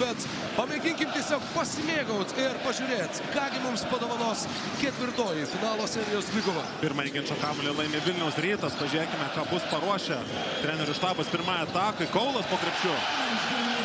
bet pamėginkim tiesiog pasimėgaut ir pažiūrėt ką gi mums padovanos ketvirtoji finalo serijos dvikova Pirmąjį ginčio kamuolį laimė Vilniaus rytas. Pažiūrėkime, ką bus paruošę. Trenerių štabas pirmąją ataką. Kaulas po krepšiu. du prieš du